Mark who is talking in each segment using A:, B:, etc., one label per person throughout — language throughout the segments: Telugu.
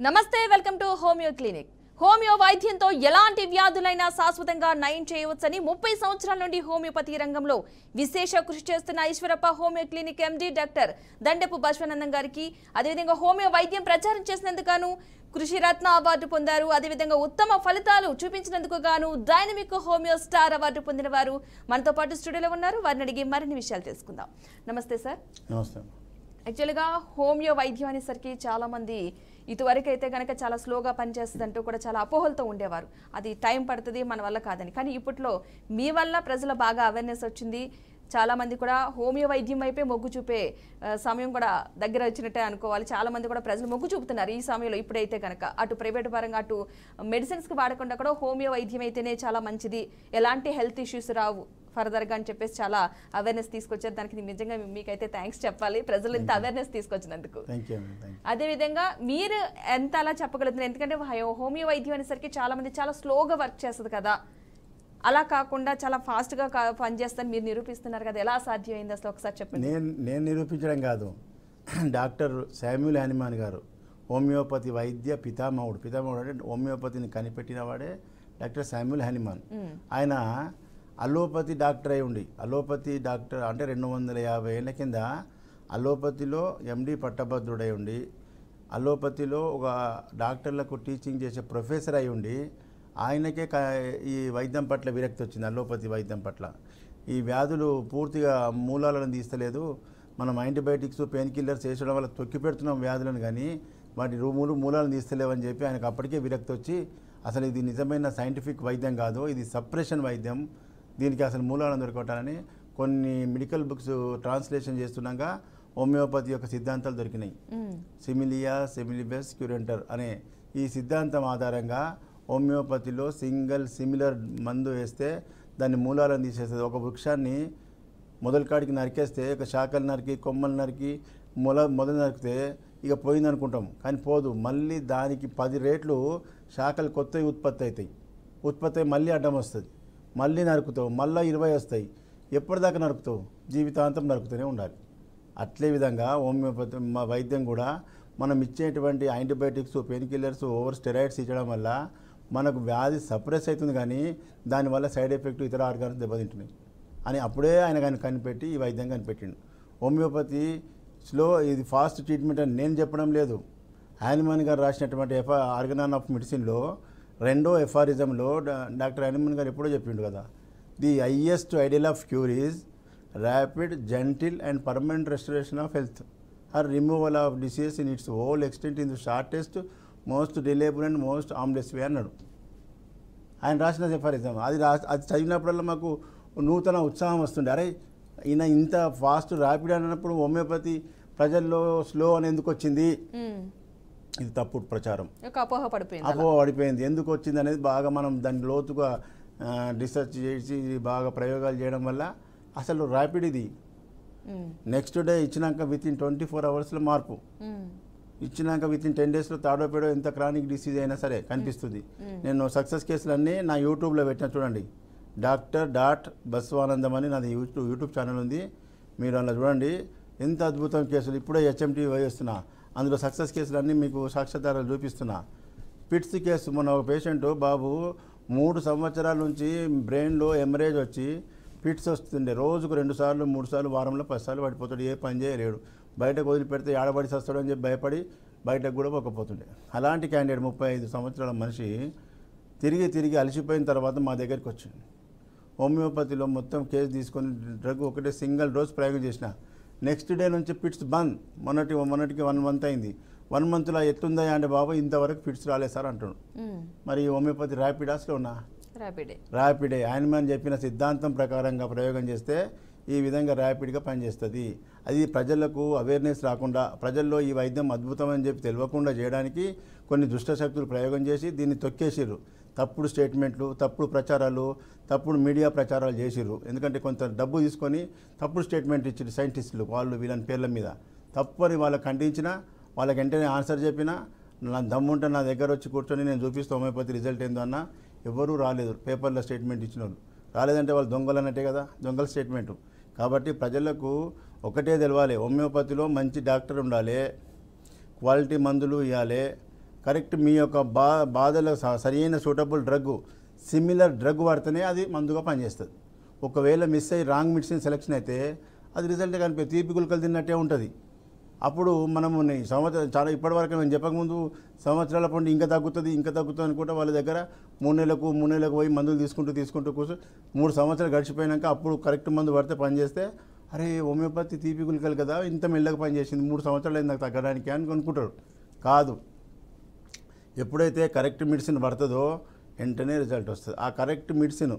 A: నమస్తే welcome to homeo clinic. Homeo వైద్యంతో ఎలాంటి వ్యాధులైనా శాశ్వతంగా నయం చేయవచ్చని ముప్పై సంవత్సరాల నుండి హోమియోపతి రంగంలో విశేష కృషి చేస్తున్న Eshwarappa homeo clinic MD doctor Dandapu Baswanandam గారికి అదేవిధంగా హోమియో వైద్యం ప్రచారం చేసినందుకు గాను కృషి రత్న అవార్డు పొందారు. అదేవిధంగా ఉత్తమ ఫలితాలు చూపించినందుకు గాను డైనమిక్ హోమియో స్టార్ అవార్డు పొందిన వారు మనతో పాటు స్టూడియోలో ఉన్నారు. వారిని అడిగి మరిన్ని విషయాలు తెలుసుకుందాం. నమస్తే సార్.
B: నమస్తే.
A: యాక్చువల్గా హోమియో వైద్యం అనేసరికి చాలా ఇదివరకైతే అయితే కనుక చాలా స్లోగా పనిచేస్తుందంటూ కూడా చాలా అపోహలతో ఉండేవారు. అది టైం పడుతుంది మన వల్ల కాదని. కానీ ఇప్పట్లో మీ వల్ల ప్రజల బాగా అవేర్నెస్ వచ్చింది. చాలామంది కూడా హోమియో వైద్యం వైపే మొగ్గు చూపే సమయం కూడా దగ్గర వచ్చినట్టే అనుకోవాలి. చాలా మంది కూడా ప్రజలు మొగ్గు చూపుతున్నారు ఈ సమయంలో ఇప్పుడైతే కనుక అటు ప్రైవేట్ పరంగా అటు మెడిసిన్స్కి వాడకుండా కూడా హోమియో వైద్యం అయితేనే చాలా మంచిది. ఎలాంటి హెల్త్ ఇష్యూస్ రావు. ఫర్దర్గా అని చెప్పేసి చాలా అవేర్నెస్ తీసుకొచ్చారు. దానికి నిజంగా మీకైతే థ్యాంక్స్ చెప్పాలి. ప్రజలు ఇంత అవేర్నెస్ తీసుకొచ్చినందుకు. అదేవిధంగా మీరు ఎంత అలా చెప్పగలుగుతున్నారు? ఎందుకంటే హోమియో వైద్యం అనేసరికి చాలా మంది చాలా స్లోగా వర్క్ చేస్తుంది కదా. అలా కాకుండా చాలా ఫాస్ట్గా పనిచేస్తాను మీరు నిరూపిస్తున్నారు కదా. ఎలా సాధ్యమైంది? అసలు ఒకసారి చెప్పండి.
B: నేను నేను నిరూపించడం కాదు. డాక్టర్ శామ్యుల్ హ్యానిమాన్ గారు హోమియోపతి వైద్య పితామహుడు. పితామహుడు అంటే హోమియోపతిని కనిపెట్టిన వాడే డాక్టర్ శామ్యుల్ హ్యానిమాన్ ఆయన అలోపతి డాక్టర్ అయి ఉండి అలోపతి డాక్టర్ అంటే రెండు వందల యాభై ఏళ్ళ కింద అలోపతిలో ఎండి పట్టభద్రుడై ఉండి అలోపతిలో ఒక డాక్టర్లకు టీచింగ్ చేసే ప్రొఫెసర్ అయి ఉండి ఆయనకే ఈ వైద్యం పట్ల విరక్తి వచ్చింది అలోపతి వైద్యం పట్ల. ఈ వ్యాధులు పూర్తిగా మూలాలను తీస్తలేదు. మనం యాంటీబయాటిక్స్ పెయిన్ కిల్లర్స్ వేసడం వల్ల తొక్కి పెడుతున్నాం వ్యాధులను కానీ వాటి రూములు మూలాలను తీస్తలేవని చెప్పి ఆయనకు అప్పటికే విరక్తి వచ్చి అసలు ఇది నిజమైన సైంటిఫిక్ వైద్యం కాదు ఇది సప్రెషన్ వైద్యం. దీనికి అసలు మూలాలను దొరకటాలని కొన్ని మెడికల్ బుక్స్ ట్రాన్స్లేషన్ చేస్తున్నాక హోమియోపతి యొక్క సిద్ధాంతాలు దొరికినాయి. సిమిలియా సిమిలిబెస్ క్యూరెంటర్ అనే ఈ సిద్ధాంతం ఆధారంగా హోమియోపతిలో సింగిల్ సిమిలర్ మందు వేస్తే దాని మూలాలను తీసేస్తుంది. ఒక వృక్షాన్ని మొదల కాడికి నరికేస్తే ఒక శాఖలు నరికి కొమ్మలు నరికి మొల మొదలు నరికితే ఇక పోయింది అనుకుంటాం కానీ పోదు. మళ్ళీ దానికి పది రేట్లు శాఖలు కొత్తవి ఉత్పత్తి అవుతాయి. ఉత్పత్తి అయి మళ్ళీ అడ్డం వస్తుంది. మళ్ళీ నరుకుతావు మళ్ళీ ఇరవై వస్తాయి. ఎప్పటిదాకా నరుకుతావు? జీవితాంతం నరుకుతూనే ఉండాలి. అట్లే విధంగా హోమియోపతి మా వైద్యం కూడా మనం ఇచ్చేటువంటి antibiotics pain killers over steroids ఇచ్చడం వల్ల మనకు వ్యాధి సప్రెస్ అవుతుంది కానీ దానివల్ల సైడ్ ఎఫెక్ట్ ఇతర ఆర్గాన్స్ దెబ్బతింటున్నాయి అని అప్పుడే ఆయన కానీ కనిపెట్టి ఈ వైద్యం కనిపెట్టిండు. హోమియోపతి స్లో ఇది ఫాస్ట్ ట్రీట్మెంట్ అని నేను చెప్పడం లేదు. హ్యానిమాన్ గారు రాసినటువంటి ఎఫ్ ఆర్గనాన్ ఆఫ్ మెడిసిన్లో రెండో ఎఫారిజంలో డాక్టర్ హనుమన్ గారు ఎప్పుడో చెప్పిండు కదా the highest ideal of cure is rapid gentle and permanent restoration of health. Or removal of disease in its whole extent in the shortest most reliable and most harmless way అన్నాడు. ఆయన రాసిన ఎఫారిజం అది రా అది చదివినప్పుడల్లా మాకు నూతన ఉత్సాహం వస్తుండే. అరే ఈయన ఇంత ఫాస్ట్ ర్యాపిడ్ అన్నప్పుడు హోమియోపతి ప్రజల్లో స్లో అని ఎందుకు వచ్చింది? ఇది తప్పుడు ప్రచారం.
A: అపోహ పడిపోయింది అలా.
B: అపో పడిపోయింది. ఎందుకు వచ్చింది అనేది బాగా మనం దాన్ని లోతుగా రీసెర్చ్ చేసి బాగా ప్రయోగాలు చేయడం వల్ల అసలు ర్యాపిడ్ ఇది. నెక్స్ట్ డే ఇచ్చినాక విత్ ఇన్ ట్వంటీ ఫోర్ అవర్స్లో మార్పు. ఇచ్చినాక విత్ ఇన్ టెన్ డేస్లో తాడో పేడో ఎంత క్రానిక్ డిసీజ్ అయినా సరే కనిపిస్తుంది. నేను సక్సెస్ కేసులన్నీ నా యూట్యూబ్లో పెట్టిన చూడండి. డాక్టర్ డాట్ బస్వానందం అని నాది యూట్యూబ్ యూట్యూబ్ ఛానల్ ఉంది. మీరు అలా చూడండి. ఎంత అద్భుతం కేసులు. ఇప్పుడే హెచ్ఎంటీ వేస్తున్నా అందులో సక్సెస్ కేసులన్నీ మీకు సాక్ష్యాధారాలు చూపిస్తున్నా. పిట్స్ కేసు మొన్న ఒక పేషెంట్ బాబు మూడు సంవత్సరాల నుంచి బ్రెయిన్లో ఎమరేజ్ వచ్చి పిట్స్ వస్తుండే. రోజుకు రెండు సార్లు మూడు సార్లు వారంలో పది సార్లు పడిపోతాడు. ఏ పని చేయలేడు. బయటకు వదిలిపెడితే ఏడబడి సస్తాడు అని చెప్పి భయపడి బయటకు కూడా పోకపోతుండే. అలాంటి క్యాండిడేట్ ముప్పై ఐదు సంవత్సరాల మనిషి తిరిగి తిరిగి అలసిపోయిన తర్వాత మా దగ్గరికి వచ్చింది హోమియోపతిలో మొత్తం కేసు తీసుకొని డ్రగ్ ఒకటే సింగిల్ డోస్ ప్రయోగం చేసిన. నెక్స్ట్ డే నుంచి పిట్స్ బంద్ మొన్నటి మొన్నటికి వన్ మంత్ అయింది. వన్ మంత్లో ఎట్లుందా అంటే బాబు ఇంతవరకు పిట్స్ రాలేదు సార్ అంటాడు. మరి హోమియోపతి ర్యాపిడాస్లో ఉన్నా
A: ర్యాపిడే
B: ర్యాపిడే ఆయనమని చెప్పిన సిద్ధాంతం ప్రకారంగా ప్రయోగం చేస్తే ఈ విధంగా ర్యాపిడ్గా పనిచేస్తుంది. అది ప్రజలకు అవేర్నెస్ రాకుండా ప్రజల్లో ఈ వైద్యం అద్భుతం అని చెప్పి తెలియకుండా చేయడానికి కొన్ని దుష్ట శక్తులు ప్రయోగం చేసి దీన్ని తొక్కేసిర్రు. తప్పుడు స్టేట్మెంట్లు తప్పుడు ప్రచారాలు తప్పుడు మీడియా ప్రచారాలు చేసిర్రు. ఎందుకంటే కొంత డబ్బు తీసుకొని తప్పుడు స్టేట్మెంట్ ఇచ్చారు సైంటిస్టులు వాళ్ళు వీళ్ళని పేర్ల మీద. తప్పని వాళ్ళకి ఖండించినా వాళ్ళకి వెంటనే ఆన్సర్ చెప్పినా నా దమ్ముంటే నా దగ్గర వచ్చి కూర్చొని నేను చూపిస్తూ హోమియోపతి రిజల్ట్ ఏందో అన్నా ఎవరూ రాలేదు. పేపర్లో స్టేట్మెంట్ ఇచ్చిన వాళ్ళు రాలేదంటే వాళ్ళు దొంగలు అన్నట్టే కదా దొంగల స్టేట్మెంటు. కాబట్టి ప్రజలకు ఒకటే తెలవాలి. హోమియోపతిలో మంచి డాక్టర్ ఉండాలి. క్వాలిటీ మందులు ఇవ్వాలి కరెక్ట్ మీ యొక్క బా బాధలో స- సరైన సూటబుల్ డ్రగ్ సిమిలర్ డ్రగ్ వాడితేనే అది మందుగా పనిచేస్తుంది. ఒకవేళ మిస్ అయ్యి రాంగ్ మెడిసిన్ సెలెక్షన్ అయితే అది రిజల్ట్ కనిపి తీపి గుల్కలు తిన్నట్టే ఉంటుంది. అప్పుడు మనము సంవత్సరం చాలా ఇప్పటివరకు మేము చెప్పకముందు సంవత్సరాల పండు ఇంకా తగ్గుతుంది ఇంకా తగ్గుతుంది అనుకుంటే వాళ్ళ దగ్గర మూడు నెలలకు మూడు నెలలకు పోయి మందులు తీసుకుంటూ తీసుకుంటూ కూర్చో మూడు సంవత్సరాలు గడిచిపోయినాక అప్పుడు కరెక్ట్ మందు పడితే పనిచేస్తే అరే హోమియోపతి తీపి గుల్కలు కదా ఇంత మెల్లగా పనిచేసింది మూడు సంవత్సరాలు అయింది నాకు తగ్గడానికి అని అనుకుంటారు. కాదు. ఎప్పుడైతే కరెక్ట్ మెడిసిన్ పడుతుందో వెంటనే రిజల్ట్ వస్తుంది. ఆ కరెక్ట్ మెడిసిన్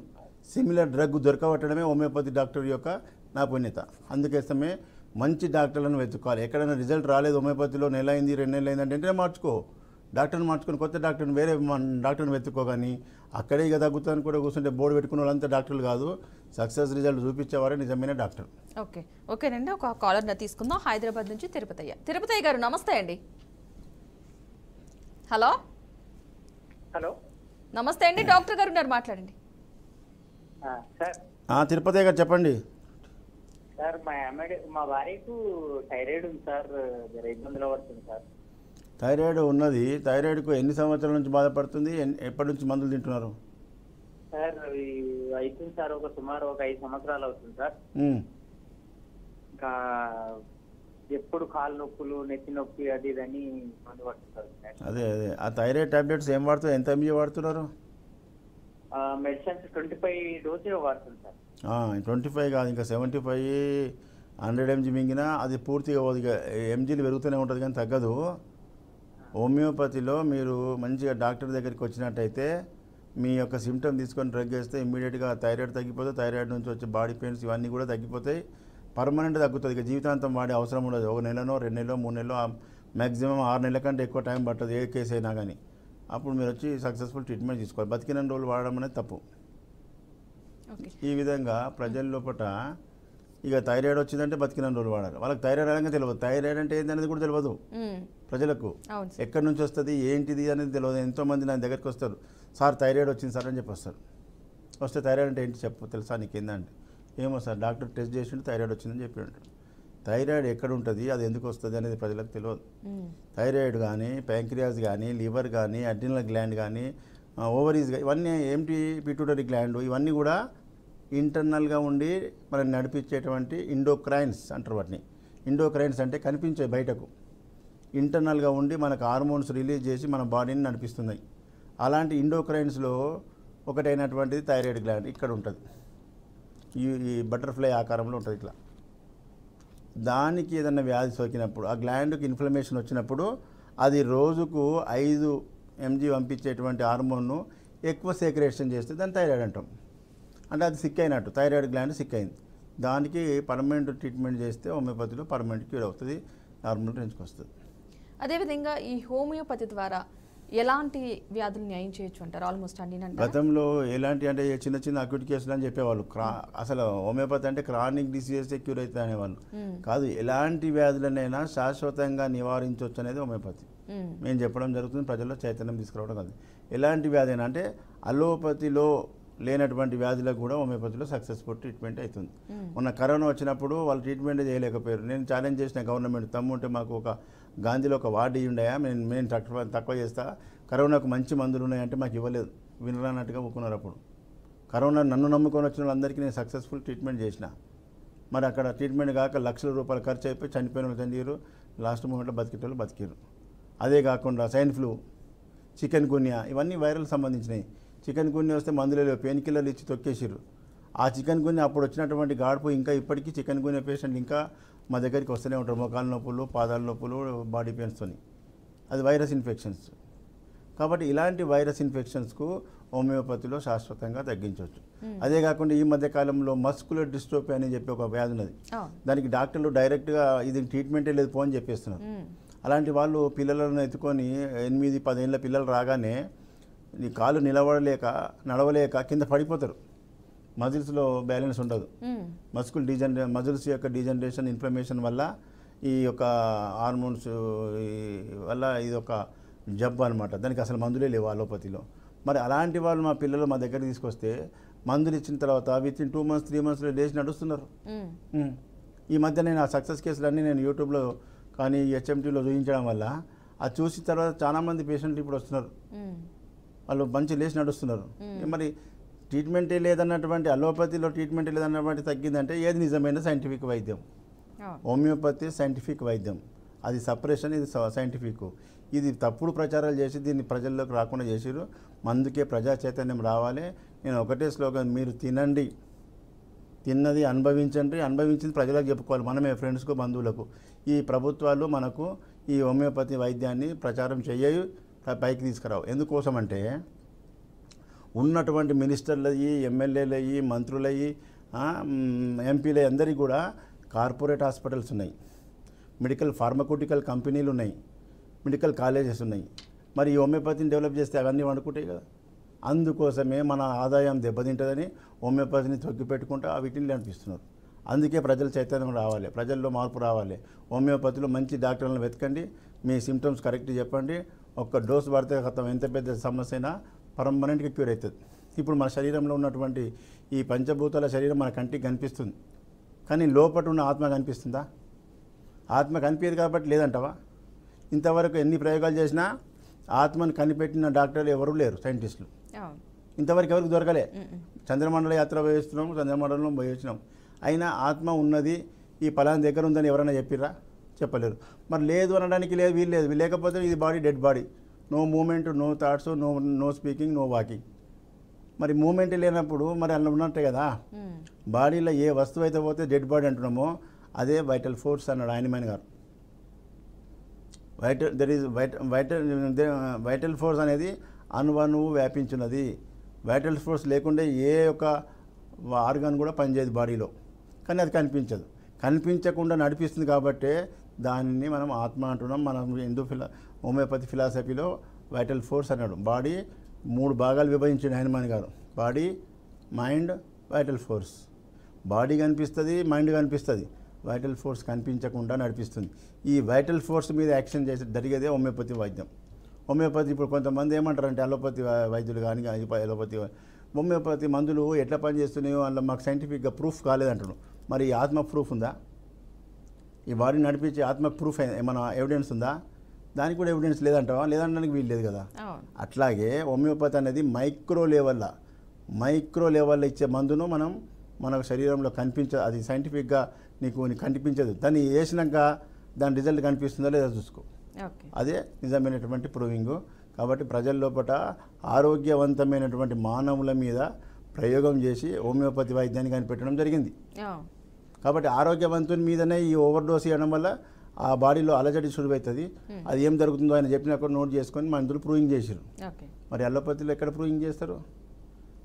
B: సిమిలర్ డ్రగ్ దొరకబట్టడమే హోమియోపతి డాక్టర్ యొక్క నాపుణ్యత. అందుకోసమే మంచి డాక్టర్లను వెతుక్కోవాలి. ఎక్కడైనా రిజల్ట్ రాలేదు హోమియోపతిలో నెల అయింది రెండు నెలలు అయింది అంటే వెంటనే మార్చుకో. డాక్టర్ని మార్చుకొని కొత్త డాక్టర్ని వేరే మన డాక్టర్ని వెతుక్కో కానీ అక్కడే ఇక తగ్గుతాను కూడా కూర్చుంటే బోర్డు పెట్టుకున్న వాళ్ళంతా డాక్టర్లు కాదు. సక్సెస్ రిజల్ట్ చూపించేవారే నిజమైన డాక్టర్.
A: ఓకే. ఓకేనండి. ఒక కాలర్ తీసుకుందాం. హైదరాబాద్ నుంచి తిరుపతయ్య. తిరుపతయ్య గారు నమస్తే అండి. హలో?
C: హలో?
A: నమస్తే అండి డాక్టర్ గారు ఉన్నారు మాట్లాడండి.
C: ఆ, సార్.
B: ఆ, తిరుపతి గారు చెప్పండి.
C: సార్ మా అమ్మాయి మా భార్యకు థైరాయిడ్ ఉంది సార్ ఇబ్బందులు పడుతుంది సార్.
B: థైరాయిడ్ ఉన్నది. థైరాయిడ్కు ఎన్ని సంవత్సరాల నుంచి బాధపడుతుంది? ఎన్- ఎప్పటి నుంచి మందులు తింటున్నారు?
C: సార్ ఈ అవుతుంది సార్ ఒక సుమారు ఒక ఐదు సంవత్సరాలు అవుతుంది సార్. ఇంకా ఎప్పుడు కాలు నొప్పులు నెత్తి నొప్పి అది ఇది అని మందు పడుతుంది సార్
B: అదే అదే. ఆ థైరాయిడ్ టాబ్లెట్స్ ఏం వాడుతున్నారు ఎంత ఎంజీ వాడుతున్నారు?
C: మెడిసిన్స్ ట్వంటీ ఫైవ్ డోసే వాడుతుంది సార్.
B: ట్వంటీ ఫైవ్ కాదు ఇంకా సెవెంటీ ఫైవ్ హండ్రెడ్ ఎంజీ మింగినా అది పూర్తిగా పోదు. ఇక ఎంజీలు పెరుగుతూనే ఉంటుంది కానీ తగ్గదు. హోమియోపతిలో మీరు మంచిగా డాక్టర్ దగ్గరికి వచ్చినట్టయితే మీ యొక్క సిమ్టమ్ తీసుకొని డ్రగ్ వేస్తే ఇమ్మీడియట్గా థైరాయిడ్ తగ్గిపోతే థైరాయిడ్ నుంచి వచ్చే బాడీ పెయిన్స్ ఇవన్నీ కూడా తగ్గిపోతాయి. పర్మనెంట్ తగ్గుతుంది. ఇక జీవితాంతం వాడే అవసరం ఉండదు. ఒక నెలనో రెండు నెలలో మూడు నెలలో మ్యాక్సిమం ఆరు నెలల కంటే ఎక్కువ టైం పట్టదు. ఏ కేసు అయినా కానీ అప్పుడు మీరు వచ్చి సక్సెస్ఫుల్ ట్రీట్మెంట్ తీసుకోవాలి. బతికిన రోజులు వాడడం అనేది తప్పు. ఈ విధంగా ప్రజల లోపల ఇక థైరాయిడ్ వచ్చిందంటే బతికిన రోజులు వాడాలి. వాళ్ళకి థైరాయిడ్ అనగా తెలియదు. థైరాయిడ్ అంటే ఏందనేది కూడా తెలియదు. ప్రజలకు ఎక్కడి నుంచి వస్తుంది ఏంటిది అనేది తెలియదు. ఎంతోమంది నా దగ్గరికి వస్తారు. సార్ థైరాయిడ్ వచ్చింది సార్ అని చెప్పి వస్తారు. వస్తే థైరాయిడ్ అంటే ఏంటి చెప్పు? తెలుసా నీకు? ఏందంటే. ఏమో సార్ డాక్టర్ టెస్ట్ చేసిండు థైరాయిడ్ వచ్చిందని చెప్పాడు థైరాయిడ్ ఎక్కడ ఉంటుంది అది ఎందుకు వస్తుంది అనేది ప్రజలకు తెలియదు థైరాయిడ్ కానీ ప్యాంక్రియాస్ కానీ లివర్ కానీ అడ్రినల్ గ్లాండ్ కానీ ఓవరీస్ కానీ ఇవన్నీ ఏంటి పిట్యూటరీ గ్లాండ్? ఇవన్నీ కూడా ఇంటర్నల్గా ఉండి మనం నడిపించేటువంటి ఇండోక్రైన్స్ అంటారు వాటిని. ఇండోక్రైన్స్ అంటే కనిపించే బయటకు. ఇంటర్నల్గా ఉండి మనకు హార్మోన్స్ రిలీజ్ చేసి మన బాడీని నడిపిస్తున్నాయి. అలాంటి ఇండోక్రైన్స్లో ఒకటైనటువంటిది థైరాయిడ్ గ్లాండ్ ఇక్కడ ఉంటుంది. ఈ ఈ బటర్ఫ్లై ఆకారంలో ఉంటుంది ఇట్లా. దానికి ఏదైనా వ్యాధి సోకినప్పుడు ఆ గ్లాండ్కి ఇన్ఫ్లమేషన్ వచ్చినప్పుడు అది రోజుకు ఐదు ఎంజీ పంపించేటువంటి హార్మోన్ను ఎక్కువ సేక్రేషన్ చేస్తే దాన్ని థైరాయిడ్ అంటాం. అంటే అది సిక్ అయినట్టు థైరాయిడ్ గ్లాండ్ సిక్ అయింది. దానికి పర్మనెంట్ ట్రీట్మెంట్ చేస్తే హోమియోపతిలో పర్మనెంట్ క్యూర్ అవుతుంది నార్మల్ రేంజ్కి వస్తుంది.
A: అదేవిధంగా ఈ హోమియోపతి ద్వారా ఎలాంటి వ్యాధులు న్యాయం చేయొచ్చు అంటారు? ఆల్మోస్ట్ అన్ని
B: గతంలో ఎలాంటి అంటే చిన్న చిన్న అక్యూట్ కేసులు అని చెప్పేవాళ్ళు. క్రా అసలు హోమియోపతి అంటే క్రానిక్ డిసీజెస్ క్యూర్ అవుతుంది అనేవాళ్ళు.
A: ఉమ్,
B: కాదు ఎలాంటి వ్యాధులనైనా శాశ్వతంగా నివారించవచ్చు అనేది హోమియోపతి
A: ఉమ్,
B: మేము చెప్పడం జరుగుతుంది ప్రజల్లో చైతన్యం తీసుకురావడం కాదు. ఎలాంటి వ్యాధి అయినా అంటే అలోపతిలో లేనటువంటి వ్యాధులకు కూడా హోమియోపతిలో సక్సెస్ఫుల్ ట్రీట్మెంట్ అవుతుంది.
A: ఉమ్,
B: మొన్న కరోనా వచ్చినప్పుడు వాళ్ళు ట్రీట్మెంట్ చేయలేకపోయారు. నేను ఛాలెంజ్ చేసిన గవర్నమెంట్ తమ్ముంటే మాకు ఒక గాంధీలో ఒక వార్డు ఉండయా మేము మేము తక్కువ తక్కువ చేస్తా. కరోనాకు మంచి మందులు ఉన్నాయంటే మాకు ఇవ్వలేదు. వినరానట్టుగా ఒప్పుకున్నారు అప్పుడు. కరోనా నన్ను నమ్ముకొని వచ్చిన వాళ్ళందరికీ నేను సక్సెస్ఫుల్ ట్రీట్మెంట్ చేసిన. మరి అక్కడ ట్రీట్మెంట్ కాక లక్షల రూపాయలు ఖర్చు అయిపోయి చనిపోయిన వాళ్ళు చనిపోయారు లాస్ట్ మూమెంట్లో బతికేటోళ్ళు బతికారు. అదే కాకుండా సైన్ ఫ్లూ చికెన్ గున్యా ఇవన్నీ వైరల్ సంబంధించినవి చికెన్ గున్యా వస్తే మందులు లేవు. పెయిన్ కిల్లర్లు ఇచ్చి తొక్కేసారు ఆ చికెన్ గున్యా అప్పుడు వచ్చినటువంటి గాడుపు ఇంకా ఇప్పటికీ చికెన్ గున్యా పేషెంట్ ఇంకా మా దగ్గరికి వస్తూనే ఉంటారు. మోకాల నొప్పులు పాదాల నొప్పులు బాడీ పెయిన్స్తోని అది వైరస్ ఇన్ఫెక్షన్స్. కాబట్టి ఇలాంటి వైరస్ ఇన్ఫెక్షన్స్కు హోమియోపతిలో శాశ్వతంగా తగ్గించవచ్చు. అదే కాకుండా ఈ మధ్య కాలంలో మస్కులర్ డిస్ట్రోపీ అని చెప్పి ఒక వ్యాధి ఉన్నది. దానికి డాక్టర్లు డైరెక్ట్గా ఇది ట్రీట్మెంటే లేదు పో అని చెప్పేస్తున్నారు అలాంటి వాళ్ళు పిల్లలను ఎత్తుకొని ఎనిమిది పదేళ్ళ పిల్లలు రాగానే నీ కాలు నిలబడలేక నడవలేక కింద పడిపోతారు. మజిల్స్లో బ్యాలెన్స్ ఉండదు. మస్కుల్ డీజనరే మజిల్స్ యొక్క డీజనరేషన్ ఇన్ఫ్లమేషన్ వల్ల ఈ యొక్క హార్మోన్స్ వల్ల ఇది ఒక జబ్బు అనమాట దానికి అసలు మందులే లేవు అలోపతిలో. మరి అలాంటి వాళ్ళు మా పిల్లలు మా దగ్గర తీసుకొస్తే మందులు ఇచ్చిన తర్వాత within two months three మంత్స్లో లేచి నడుస్తున్నారు. ఈ మధ్య నేను ఆ సక్సెస్ కేసులన్నీ నేను యూట్యూబ్లో కానీ హెచ్ఎంటీలో చూపించడం వల్ల అది చూసిన తర్వాత చాలామంది పేషెంట్లు ఇప్పుడు వస్తున్నారు. వాళ్ళు మంచి లేచి నడుస్తున్నారు. మరి ట్రీట్మెంటే లేదన్నటువంటి అలోపతిలో ట్రీట్మెంట్ లేదన్నటువంటి తగ్గిందంటే ఏది నిజమైన సైంటిఫిక్ వైద్యం. హోమియోపతి సైంటిఫిక్ వైద్యం. అది సపరేషన్ ఇది సైంటిఫిక్. ఇది తప్పుడు ప్రచారాలు చేసి దీన్ని ప్రజల్లోకి రాకుండా చేసిరు మందుకే ప్రజా చైతన్యం రావాలి. నేను ఒకటే స్లోగన్ మీరు తినండి. తిన్నది అనుభవించండి. అనుభవించింది ప్రజలకు చెప్పుకోవాలి. మనమే ఫ్రెండ్స్కు బంధువులకు. ఈ ప్రభుత్వాలు మనకు ఈ హోమియోపతి వైద్యాన్ని ప్రచారం చేయవు ప- పైకి తీసుకురావు. ఎందుకోసం అంటే ఉన్నటువంటి మినిస్టర్లయ్యి ఎమ్మెల్యేలయ్యి మంత్రులయ్యి ఎంపీలు అందరికీ కూడా కార్పొరేట్ హాస్పిటల్స్ ఉన్నాయి. మెడికల్ ఫార్మకూటికల్ కంపెనీలు ఉన్నాయి. మెడికల్ కాలేజెస్ ఉన్నాయి. మరి హోమియోపతిని డెవలప్ చేస్తే అవన్నీ వండుకుంటాయి కదా. అందుకోసమే మన ఆదాయం దెబ్బతింటుందని హోమియోపతిని తొక్కిపెట్టుకుంటూ ఆ వీటిని అనిపిస్తున్నారు అందుకే ప్రజల చైతన్యం రావాలి. ప్రజల్లో మార్పు రావాలి. హోమియోపతిలో మంచి డాక్టర్లను వెతకండి. మీ సిమ్టమ్స్ కరెక్ట్ చెప్పండి. ఒక్క డోస్ పడితే ఎంత పెద్ద సమస్య అయినా పర్మనెంట్గా క్యూర్ అవుతుంది ఇప్పుడు మన శరీరంలో ఉన్నటువంటి ఈ పంచభూతాల శరీరం మన కంటికి కనిపిస్తుంది. కానీ లోపట ఉన్న ఆత్మ కనిపిస్తుందా? ఆత్మ కనిపించదు కాబట్టి లేదంటావా? ఇంతవరకు ఎన్ని ప్రయోగాలు చేసినా ఆత్మను కనిపెట్టిన డాక్టర్లు ఎవరు లేరు సైంటిస్టులు. ఇంతవరకు ఎవరికి దొరకలే. చంద్రమండల యాత్ర పోయిస్తున్నాం చంద్రమండలంలో పోయించినాం అయినా ఆత్మ ఉన్నది ఈ పలానా దగ్గర ఉందని ఎవరైనా చెప్పిర్రా? చెప్పలేరు. మరి లేదు అనడానికి లేదు వీలు లేదు. లేకపోతే ఇది body dead body. No movement no thoughts no no speaking no walking మరి మూమెంట్ లేనప్పుడు మరి అందులో ఉన్నట్టే కదా?
A: ఉమ్.
B: బాడీలో ఏ వస్తువు అయితే పోతే డెడ్ బాడీ అంటున్నామో అదే వైటల్ ఫోర్స్ అన్నాడు ఆయనమైన గారు. Vital there is వైట vital vital force అనేది అణువణువు వ్యాపించున్నది. వైటల్ ఫోర్స్ లేకుండా ఏ ఒక ఆర్గాన్ కూడా పనిచేయదు బాడీలో. కానీ అది కనిపించదు. కనిపించకుండా నడిపిస్తుంది కాబట్టే దానిని మనం ఆత్మ అంటున్నాం మనం హిందూ ఫిలా హోమియోపతి ఫిలాసఫీలో వైటల్ ఫోర్స్ అన్నాడు. బాడీ మూడు భాగాలు విభజించాడు హనుమాన్ గారు. Body mind vital force. Body కనిపిస్తుంది మైండ్ కనిపిస్తుంది. వైటల్ ఫోర్స్ కనిపించకుండా నడిపిస్తుంది. ఈ వైటల్ ఫోర్స్ మీద యాక్షన్ చేసే జరిగేదే హోమియోపతి వైద్యం. హోమియోపతి ఇప్పుడు కొంతమంది ఏమంటారంటే అలోపతి వైద్యులు కానీ అలోపతి హోమియోపతి మందులు ఎట్లా పనిచేస్తున్నాయో అందులో మాకు సైంటిఫిక్గా ప్రూఫ్ కాలేదంటాడు మరి ఈ ఆత్మ ప్రూఫ్ ఉందా? ఈ బాడీ నడిపించే ఆత్మ ప్రూఫ్ ఏమైనా ఎవిడెన్స్ ఉందా? దానికి కూడా ఎవిడెన్స్ లేదంటావా? లేదనడానికి వీలు లేదు కదా? అట్లాగే హోమియోపతి అనేది మైక్రో లెవెల్లో మైక్రో లెవెల్లో ఇచ్చే మందును మనం మన శరీరంలో కనిపించ అది సైంటిఫిక్గా నీకు కనిపించదు. దాన్ని వేసినాక దాని రిజల్ట్ కనిపిస్తుందో లేదో చూసుకో. అదే నిజమైనటువంటి ప్రూవింగ్ కాబట్టి ప్రజల లోపల ఆరోగ్యవంతమైనటువంటి మానవుల మీద ప్రయోగం చేసి హోమియోపతి వైద్యాన్ని కనిపెట్టడం జరిగింది. కాబట్టి ఆరోగ్యవంతుని మీదనే ఈ ఓవర్ డోస్ చేయడం వల్ల ఆ బాడీలో అలజడి సులువవుతుంది అది ఏం జరుగుతుందో ఆయన చెప్పినప్పుడు నోట్ చేసుకొని మందులు ప్రూవింగ్ చేసారు
A: ఓకే.
B: మరి అల్లోపతిలో ఎక్కడ ప్రూవింగ్ చేస్తారు?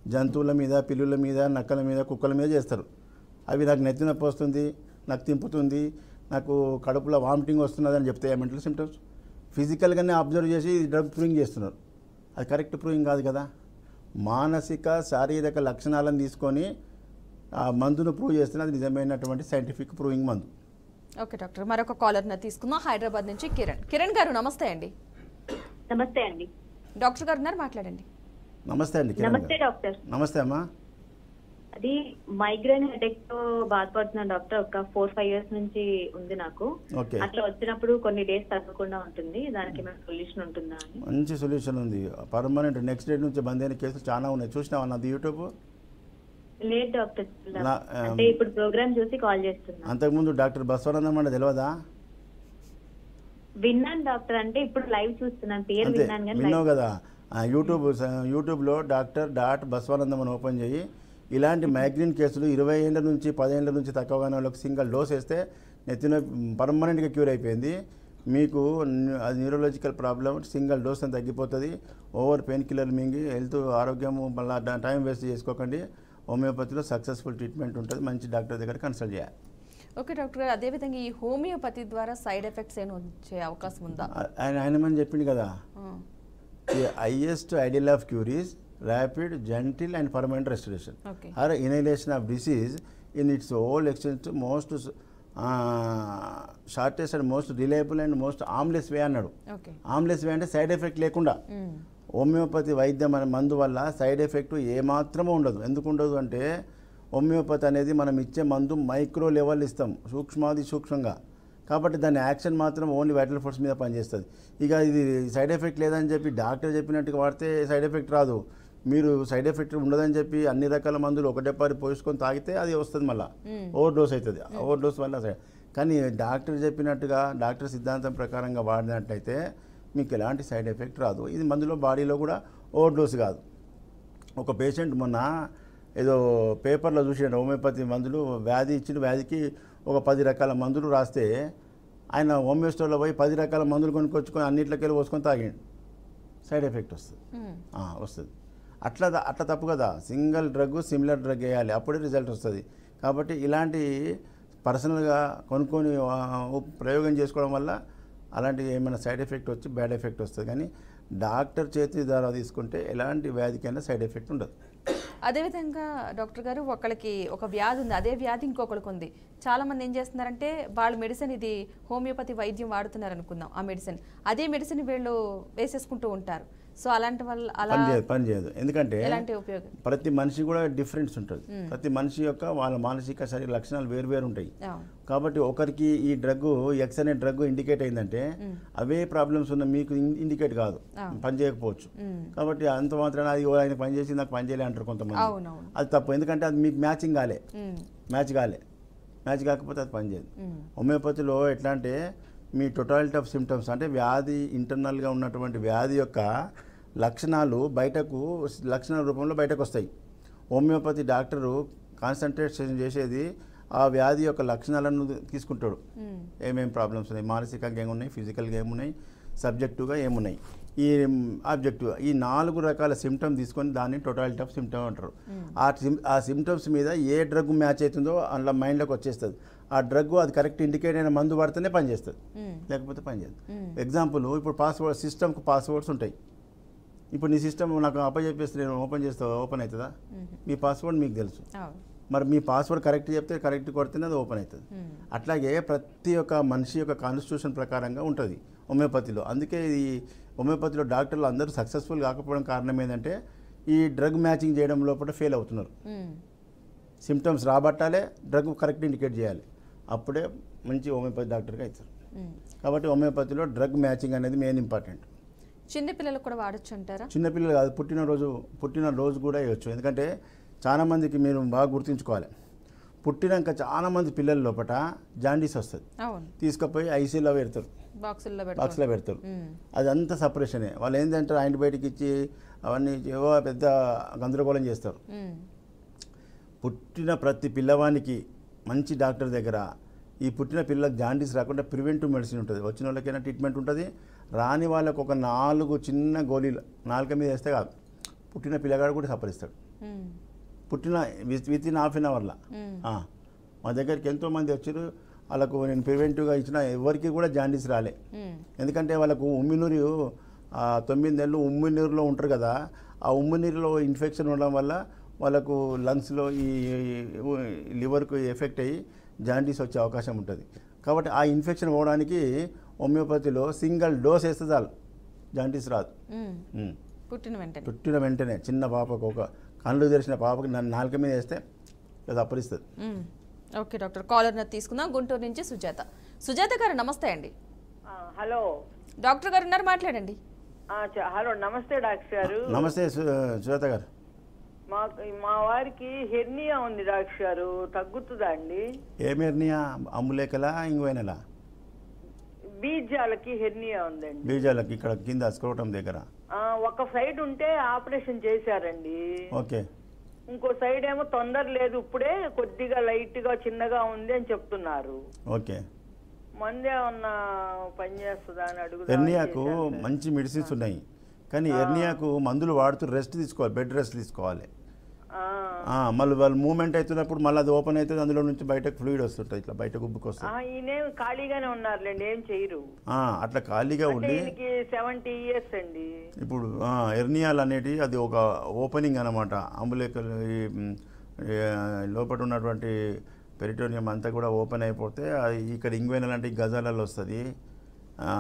B: జంతువుల మీద పిల్లుల మీద నక్కల మీద కుక్కల మీద చేస్తారు. అవి నాకు నెత్తి నొప్పి వస్తుంది నాకు తింపుతుంది నాకు కడుపులో వామిటింగ్ వస్తున్నది అని చెప్తే మెంటల్ సిమ్టమ్స్ ఫిజికల్గానే అబ్జర్వ్ చేసి డ్రగ్ ప్రూవింగ్ చేస్తున్నారు. అది కరెక్ట్ ప్రూవింగ్ కాదు కదా. మానసిక శారీరక లక్షణాలను తీసుకొని ఆ మందును ప్రూవ్ చేస్తున్న అది నిజమైనటువంటి సైంటిఫిక్ ప్రూవింగ్ మందు.
A: Okay doctor. మరొక కాలర్ని తీసుకుందాం. హైదరాబాద్ నుంచి కిరణ్. కిరణ్ గారు నమస్తే అండి.
D: నమస్తే అండి.
A: డాక్టర్ గారు ఉన్నారు మాట్లాడండి.
B: నమస్తే అండి కిరణ్
D: నమస్తే. డాక్టర్.
B: నమస్తే అమ్మా.
D: అది మైగ్రేన్ హెడేక్తో బాధపడుతున్నాను డాక్టర్ ఒక ఫోర్ ఫైవ్ ఇయర్స్ నుంచి ఉంది నాకు.
B: ఓకే.
D: అట్లా వచ్చినప్పుడు కొన్ని డేస్ తగ్గకుండా ఉంటుంది. దానికి ఏమైనా సొల్యూషన్ ఉంటుందా
B: మంచి సొల్యూషన్ ఉంది. పర్మనెంట్ నెక్స్ట్ డే నుంచి బంద్ అయిన కేసులు చాలా ఉన్నాయి. చూసినావా నాది యూట్యూబ్?
D: లేదు డాక్టర్ అంటే ఇప్పుడు ప్రోగ్రామ్ చూసి కాల్ చేస్తున్నా.
B: అంతకుముందు డాక్టర్ బసవనందం అంటే తెలియదా
D: విన్నాను డాక్టర్ అంటే ఇప్పుడు లైవ్ చూస్తున్నాను పేరు విన్నాను కానీ
B: విన్నావు కదా యూట్యూబ్ యూట్యూబ్లో డాక్టర్ డాట్ బసవానందం అని ఓపెన్ చేయి. ఇలాంటి మైగ్రేన్ కేసులు ఇరవై ఏళ్ళ నుంచి పదేళ్ళ నుంచి తక్కువగానే వాళ్ళకి సింగిల్ డోస్ వేస్తే నెత్తిన పర్మనెంట్గా క్యూర్ అయిపోయింది. మీకు అది న్యూరలాజికల్ ప్రాబ్లం సింగిల్ డోస్ అని తగ్గిపోతుంది. ఓవర్ పెయిన్ కిల్లర్ మింగి హెల్త్ ఆరోగ్యము మళ్ళీ టైం వేస్ట్ చేసుకోకండి. హోమియోపతిలో సక్సెస్ఫుల్ ట్రీట్మెంట్ ఉంటుంది మంచి డాక్టర్ దగ్గర కన్సల్ట్ చేయాలి.
A: ఓకే డాక్టర్ గారు. అదేవిధంగా ఈ హోమియోపతి ద్వారా సైడ్ ఎఫెక్ట్స్ ఏమి వచ్చే అవకాశం ఉందా?
B: ఆయన ఆయన మనం చెప్పింది కదా? ఈ highest ideal of cure is rapid gentle and
A: permanent
B: restoration. Or annihilation of disease in its old extents most shortest and most reliable and most harmless way అన్నాడు. ఆమ్లెస్ వే అంటే సైడ్ ఎఫెక్ట్ లేకుండా. హోమియోపతి వైద్యం అనే మందు వల్ల సైడ్ ఎఫెక్ట్ ఏమాత్రమూ ఉండదు. ఎందుకు ఉండదు అంటే హోమియోపతి అనేది మనం ఇచ్చే మందు మైక్రో లెవెల్ ఇస్తాం సూక్ష్మాది సూక్ష్మంగా. కాబట్టి దాని యాక్షన్ మాత్రం ఓన్లీ వైటల్ ఫోర్స్ మీద పనిచేస్తుంది. ఇక ఇది సైడ్ ఎఫెక్ట్ లేదని చెప్పి డాక్టర్ చెప్పినట్టుగా వాడితే సైడ్ ఎఫెక్ట్ రాదు. మీరు సైడ్ ఎఫెక్ట్ ఉండదని చెప్పి అన్ని రకాల మందులు ఒకటే పారి పోసుకొని తాగితే అది వస్తుంది మళ్ళీ. ఓవర్ డోస్ అవుతుంది ఓవర్ డోస్ వల్ల కానీ డాక్టర్ చెప్పినట్టుగా డాక్టర్ సిద్ధాంతం ప్రకారంగా వాడినట్టయితే మీకు ఎలాంటి సైడ్ ఎఫెక్ట్ రాదు. ఇది మందులో బాడీలో కూడా ఓవర్ డోస్ కాదు. ఒక పేషెంట్ మొన్న ఏదో పేపర్లో చూసిన హోమియోపతి మందులు వ్యాధి ఇచ్చిన వ్యాధికి ఒక పది రకాల మందులు రాస్తే ఆయన హోమియో స్టోర్లో పోయి పది రకాల మందులు కొనుక్కొచ్చుకొని అన్నిట్లకెళ్ళి పోసుకొని తాగిండు. సైడ్ ఎఫెక్ట్ వస్తుంది. వస్తుంది. అట్లా అట్లా తప్పు కదా. సింగిల్ డ్రగ్ సిమిలర్ డ్రగ్ వేయాలి. అప్పుడే రిజల్ట్ వస్తుంది. కాబట్టి ఇలాంటి పర్సనల్గా కొనుక్కొని ప్రయోగం చేసుకోవడం వల్ల అలాంటి ఏమైనా సైడ్ ఎఫెక్ట్ వచ్చి బ్యాడ్ ఎఫెక్ట్ వస్తుంది. కానీ డాక్టర్ చేతి ద్వారా తీసుకుంటే ఎలాంటి వ్యాధికైనా సైడ్ ఎఫెక్ట్ ఉండదు.
A: అదేవిధంగా డాక్టర్ గారు ఒకళ్ళకి ఒక వ్యాధి ఉంది. అదే వ్యాధి ఇంకొకరికి ఉంది. చాలామంది ఏం చేస్తున్నారంటే వాళ్ళ మెడిసిన్ ఇది హోమియోపతి వైద్యం వాడుతున్నారు అనుకుందాం. ఆ మెడిసిన్. అదే మెడిసిన్ వీళ్ళు వేసేసుకుంటూ ఉంటారు. సో అలాంటి అలా
B: పని చేయదు పని చేయదు. ఎందుకంటే ప్రతి మనిషి కూడా డిఫరెన్స్ ఉంటుంది. ప్రతి మనిషి యొక్క వాళ్ళ మానసిక శరీర లక్షణాలు వేరు వేరు ఉంటాయి. కాబట్టి ఒకరికి ఈ డ్రగ్ ఎక్స్ అనే డ్రగ్ ఇండికేట్ అయిందంటే అవే ప్రాబ్లమ్స్ ఉన్న మీకు ఇండికేట్ కాదు. పని చేయకపోవచ్చు. కాబట్టి అంత మాత్రాన అది ఆయన పని చేసి నాకు పని చేయలే అంటారు కొంతమంది. అది తప్పు. ఎందుకంటే అది మీకు మ్యాచింగ్ కాలే. మ్యాచ్ కాలే. మ్యాచ్ కాకపోతే అది పనిచేయదు. హోమియోపతిలో ఎట్లా అంటే మీ టోటాలిటీ ఆఫ్ సిమ్టమ్స్ అంటే వ్యాధి ఇంటర్నల్గా ఉన్నటువంటి వ్యాధి యొక్క లక్షణాలు బయటకు లక్షణాల రూపంలో బయటకు వస్తాయి హోమియోపతి డాక్టరు కాన్సన్ట్రేషన్ చేసేది ఆ వ్యాధి యొక్క లక్షణాలను తీసుకుంటాడు.
A: మ్మ్.
B: ఏమేమి ప్రాబ్లమ్స్ ఉన్నాయి? మానసికంగా ఏమున్నాయి? ఫిజికల్గా ఏమున్నాయి? సబ్జెక్టివ్గా ఏమున్నాయి? ఈ ఆబ్జెక్టివ్ ఈ నాలుగు రకాల సిమ్టమ్ తీసుకొని దాన్ని టోటాలిటీ ఆఫ్ సిమ్టమ్ అంటారు. ఆ సిమ్ ఆ సిమ్టమ్స్ మీద ఏ డ్రగ్ మ్యాచ్ అవుతుందో అందులో మైండ్లోకి వచ్చేస్తుంది. ఆ డ్రగ్ అది కరెక్ట్ ఇండికేట్ అయిన మందు పడితేనే పనిచేస్తుంది. లేకపోతే పనిచేయదు. ఎగ్జాంపుల్ ఇప్పుడు పాస్వర్డ్ సిస్టమ్కి పాస్వర్డ్స్ ఉంటాయి. ఇప్పుడు నీ సిస్టమ్ నాకు అప్పచెప్పేస్తే నేను ఓపెన్ చేస్తే ఓపెన్ అవుతుందా? మీ పాస్వర్డ్ మీకు తెలుసు. మరి మీ పాస్వర్డ్ కరెక్ట్ చెప్తే కరెక్ట్ కొడితేనే అది ఓపెన్ అవుతుంది. అట్లాగే ప్రతి ఒక్క మనిషి యొక్క కాన్స్టిట్యూషన్ ప్రకారంగా ఉంటుంది హోమియోపతిలో అందుకే ఈ హోమియోపతిలో డాక్టర్లు అందరూ సక్సెస్ఫుల్ కాకపోవడం కారణం ఏంటంటే ఈ డ్రగ్ మ్యాచింగ్ చేయడం లోపల ఫెయిల్ అవుతున్నారు. సిమ్టమ్స్ రాబట్టాలే డ్రగ్ కరెక్ట్ ఇండికేట్ చేయాలి. అప్పుడే మంచి హోమియోపతి డాక్టర్గా అవుతారు. కాబట్టి హోమియోపతిలో డ్రగ్ మ్యాచింగ్ అనేది మెయిన్ ఇంపార్టెంట్
A: చిన్న పిల్లలకు కూడా వాడచ్చు అంటారా?
B: చిన్నపిల్లలు కాదు పుట్టినరోజు పుట్టినరోజు కూడా వేయచ్చు. ఎందుకంటే చాలా మందికి మీరు బాగా గుర్తుంచుకోవాలి. పుట్టినాక చాలా మంది పిల్లల లోపల జాండీస్ వస్తుంది. తీసుకుపోయి ఐసీలో పెడతారు.
A: బాక్సుల్లో
B: బాక్స్లో
A: పెడతారు.
B: అది అంతా సపరేషనే. వాళ్ళు ఏంటంటే యాంటీబయాటిక్ ఇచ్చి అవన్నీ ఏవో పెద్ద గందరగోళం చేస్తారు. పుట్టిన ప్రతి పిల్లవానికి మంచి డాక్టర్ దగ్గర ఈ పుట్టిన పిల్లలకు జాండీస్ రాకుండా ప్రివెంటివ్ మెడిసిన్ ఉంటుంది. వచ్చిన వాళ్ళకైనా ట్రీట్మెంట్ ఉంటుంది. రాని వాళ్ళకు ఒక నాలుగు చిన్న గోళీలు నాలుక మీద వేస్తే కాదు పుట్టిన పిల్లగాడు కూడా సపరిస్తాడు. పుట్టిన విత్ ఇన్ హాఫ్ అన్ అవర్లా. మా దగ్గరికి ఎంతోమంది వచ్చారు. వాళ్ళకు నేను ప్రివెంటివ్గా ఇచ్చిన ఎవరికి కూడా జాండీస్ రాలే. ఎందుకంటే వాళ్ళకు ఉమ్మినూరు తొమ్మిది నెలలు ఉమ్మినీరులో ఉంటారు కదా. ఆ ఉమ్మినీరులో ఇన్ఫెక్షన్ ఉండడం వల్ల వాళ్ళకు లంగ్స్లో ఈ లివర్కు ఎఫెక్ట్ అయ్యి జాండీస్ వచ్చే అవకాశం ఉంటుంది. కాబట్టి ఆ ఇన్ఫెక్షన్ పోవడానికి హోమియోపతిలో సింగిల్ డోస్ వేస్తే చాలు. జాండీస్ రాదు.
A: పుట్టిన వెంటనే.
B: పుట్టిన వెంటనే చిన్న పాపకు ఒక కళ్ళు తెరిచిన పాపకి నన్ను నాలుక మీద వేస్తే అది అప్పరిస్తుంది.
A: Okay doctor. కాలర్ తీసుకుందాం. గుంటూరు నుంచి సుజాత. సుజాత గారు నమస్తే అండి.
E: ఆ, హలో.
A: డాక్టర్ గారు ఉన్నారు మాట్లాడండి.
E: ఆ, చ- హలో నమస్తే డాక్టర్ గారు.
B: నమస్తే సుజాత గారు.
E: మాకు మా వారికి హెర్నియా ఉంది డాక్టర్ గారు. తగ్గుతుందా అండి?
B: ఏమి హెర్నియా? అమ్ములేకలా ఇంగువైనలా?
E: బీజాలకి హెర్నియా ఉందండి.
B: బీజాలకు ఇక్కడ కింద స్క్రోటం దగ్గర.
E: ఒక సైడ్ ఉంటే ఆపరేషన్ చేశారండి.
B: ఓకే.
E: ఇంకో సైడ్ ఏమో తొందర లేదు ఇప్పుడే కొద్దిగా లైట్గా చిన్నగా ఉంది అని చెప్తున్నారు.
B: ఓకే.
E: మందే ఉన్న పని చేస్తుందా అని అడుగుదా
B: హెర్నియాకు మంచి మెడిసిన్స్ ఉన్నాయి. కానీ హెర్నియాకు మందులు వాడుతూ రెస్ట్ తీసుకోవాలి బెడ్ రెస్ట్ తీసుకోవాలి. మళ్ళీ వాళ్ళు మూమెంట్ అవుతున్నప్పుడు మళ్ళీ అది ఓపెన్ అవుతుంది అందులో నుంచి బయటకు ఫ్లూయిడ్ వస్తుంటుంది ఇట్లా బయట గుబ్బుకు వస్తుంది
E: ఖాళీగానే ఉన్నారులేండి ఏం చేయరు.
B: అట్లా ఖాళీగా ఉండి
E: సెవెంటీ ఇయర్స్ అండి.
B: ఇప్పుడు ఆ, హెర్నియాలు అనేటి అది ఒక ఓపెనింగ్ అనమాట అంబులేకల్ లోపల ఉన్నటువంటి పెరిటోనియం అంతా కూడా ఓపెన్ అయిపోతే ఇక్కడ ఇంగ్వెనల్ అంటే ఈ గజాలలో వస్తుంది.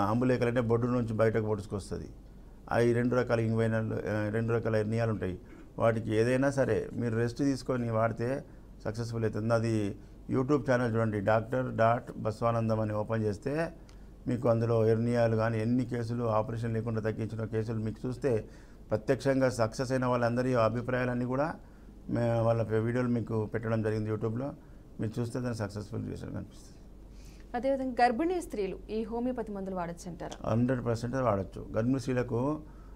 B: అంబులేకల్ అంటే బొడ్డు నుంచి బయటకు పొడుచుకొస్తుంది. అవి రెండు రకాల ఇంగ్వైనల్ రెండు రకాల హెర్నియాలు ఉంటాయి. వాటికి ఏదైనా సరే మీరు రెస్ట్ తీసుకొని వాడితే సక్సెస్ఫుల్ అవుతుంది. అది యూట్యూబ్ ఛానల్ చూడండి డాక్టర్ డాట్ బస్వానందం అని ఓపెన్ చేస్తే మీకు అందులో ఎర్నియాలు కానీ ఎన్ని కేసులు ఆపరేషన్ లేకుండా తగ్గించిన కేసులు మీకు చూస్తే ప్రత్యక్షంగా సక్సెస్ అయిన వాళ్ళందరి అభిప్రాయాలన్నీ కూడా వాళ్ళ వీడియోలు మీకు పెట్టడం జరిగింది యూట్యూబ్లో. మీరు చూస్తే దాన్ని సక్సెస్ఫుల్ చేసిన కనిపిస్తుంది
A: అదేవిధంగా గర్భిణీ స్త్రీలు ఈ హోమియోపతి మందులు వాడచ్చు అంటారా?
B: హండ్రెడ్ పర్సెంట్ వాడచ్చు. గర్భిణీ స్త్రీలకు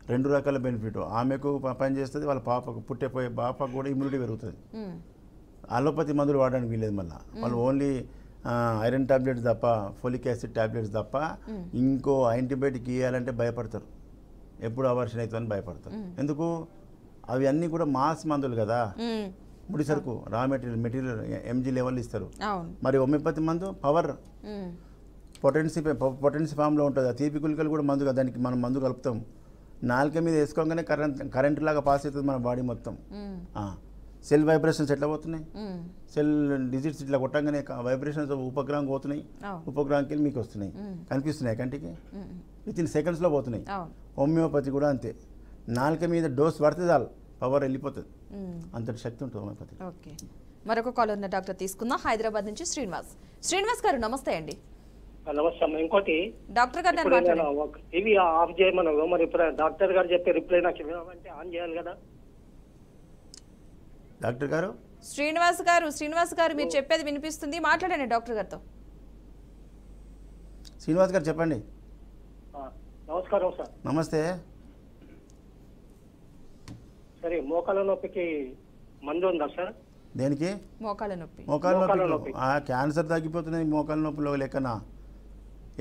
B: రెండు రకాల బెనిఫిట్. ఆమెకు ప- పని చేస్తుంది వాళ్ళ పాపకు పుట్టేపోయే పాపకు కూడా ఇమ్యూనిటీ పెరుగుతుంది. అలోపతి మందులు వాడడానికి వీలేదు మళ్ళీ. వాళ్ళు ఓన్లీ ఐరన్ టాబ్లెట్స్ తప్ప ఫోలిక్ యాసిడ్ టాబ్లెట్స్ తప్ప ఇంకో యాంటీబయాటిక్ ఇవ్వాలంటే భయపడతారు. ఎప్పుడు అవర్షన్ అవుతుందని భయపడతారు. ఎందుకు? అవి అన్నీ కూడా మాస్ మందులు కదా. ముడి సరుకు raw material material MG level ఇస్తారు. మరి హోమియోపతి మందు పవర్ పొటెన్సీ పొటెన్సీ ఫామ్లో ఉంటుంది. ఆ తీపి గుళికలు కూడా మందు కదా దానికి మనం మందు కలుపుతాం. నాలుక మీద వేసుకోగానే కరెంట్ కరెంట్ లాగా పాస్ అవుతుంది మన బాడీ మొత్తం. సెల్ వైబ్రేషన్స్ ఎట్లా పోతున్నాయి? సెల్ డిజిట్స్ ఇట్లా కొట్టంగానే వైబ్రేషన్స్ ఉపగ్రహం పోతున్నాయి. ఉపగ్రహానికి మీకు వస్తున్నాయి. కనిపిస్తున్నాయి కంటికి? విత్ ఇన్ సెకండ్స్లో పోతున్నాయి. హోమియోపతి కూడా అంతే. నాలుక మీద డోస్ పడితే చాలు పవర్ వెళ్ళిపోతుంది. అంతటి శక్తి ఉంటుంది హోమియోపతి
A: ఓకే. మరొక కాల్ ఉన్న డాక్టర్ తీసుకుందాం. హైదరాబాద్ నుంచి శ్రీనివాస్. శ్రీనివాస్ గారు నమస్తే అండి.
F: నమస్తే అమ్మ ఇంకోటి
A: డాక్టర్ గారు
F: టీవీ ఆఫ్ చేయమన్నాను మరి ఇప్పుడు డాక్టర్ గారు చెప్పే రిప్లై నాకు ఇవ్వమంటే ఆన్ చేయాలి కదా.
B: డాక్టర్ గారు?
A: శ్రీనివాస్ గారు శ్రీనివాస్ గారు మీరు చెప్పేది వినిపిస్తుంది. మాట్లాడండి డాక్టర్ గారితో.
B: శ్రీనివాస్ గారు చెప్పండి.
F: నమస్కారం సార్.
B: నమస్తే.
F: సరే మోకాల నొప్పికి మందు ఉందా సార్?
B: దేనికి?
A: మోకాళ్ళ నొప్పి.
B: మోకాలు
F: మోకాళ్ళ
B: నొప్పి. క్యాన్సర్ తగ్గిపోతున్నాయి మోకాలు నొప్పిలో లెక్కన.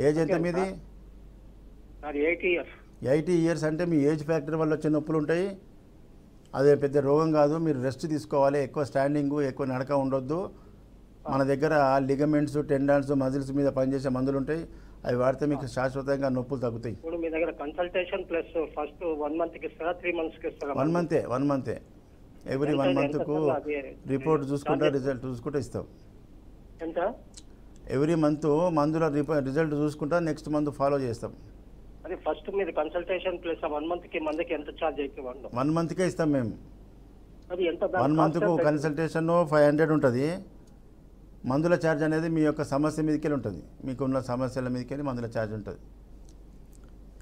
B: ఏజ్ ఎంత మీది?
F: Eighty years.
B: అంటే మీ ఏజ్ ఫ్యాక్టర్ వల్ల వచ్చే నొప్పులు ఉంటాయి. అదే పెద్ద రోగం కాదు మీరు రెస్ట్ తీసుకోవాలి ఎక్కువ స్టాండింగ్ ఎక్కువ నడక ఉండొద్దు. మన దగ్గర లిగమెంట్స్ టెండాన్స్ మజిల్స్ మీద పనిచేసే మందులు ఉంటాయి. అవి వాడితే మీకు శాశ్వతంగా నొప్పులు తగ్గుతాయి.
F: ఇప్పుడు మీ దగ్గర కన్సల్టేషన్ ప్లస్ ఫస్ట్ వన్ మంత్కి ఇస్తారా త్రీ మంత్స్కి ఇస్తారా
B: వన్ మంతే వన్ మంతే ఎవ్రీ వన్ మంత్కు? రిపోర్ట్ చూసుకుంటా? రిజల్ట్ చూసుకుంటా ఇస్తాం.
F: ఎంత?
B: ఎవ్రీ మంత్ మందుల రిజల్ట్ చూసుకుంటా నెక్స్ట్ మంత్ ఫాలో చేస్తాం.
F: అది ఫస్ట్ మీరు కన్సల్టేషన్ ప్లస్ వన్ మంత్కి మందుకి ఎంత ఛార్జ్ అయితే
B: వన్ మంత్కే ఇస్తాం మేము
F: అది ఎంత
B: వన్ మంత్కు
F: ఎంత?
B: కన్సల్టేషన్ ఫైవ్ హండ్రెడ్ ఉంటుంది. మందుల ఛార్జ్ అనేది మీ యొక్క సమస్య మీదకి ఉంటుంది. మీకున్న సమస్యల మీదకి మందుల ఛార్జ్ ఉంటుంది.